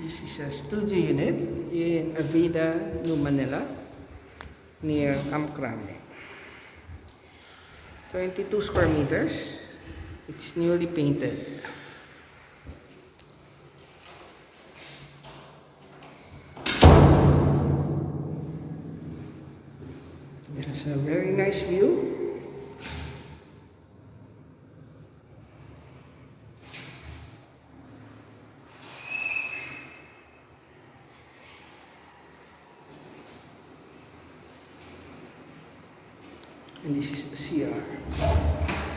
This is a studio unit in Avida, New Manila, near Camp Crame. 22 square meters. It's newly painted. It has a very nice view. And this is the CR.